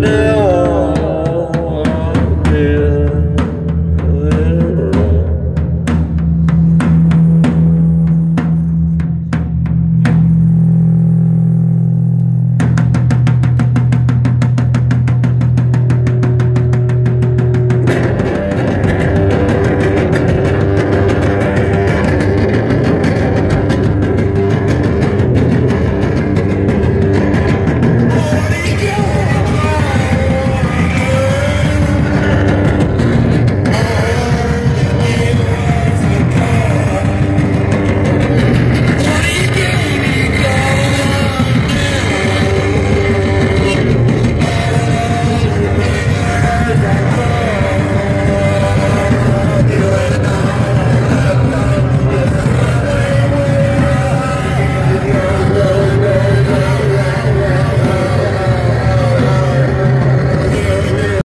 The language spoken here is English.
da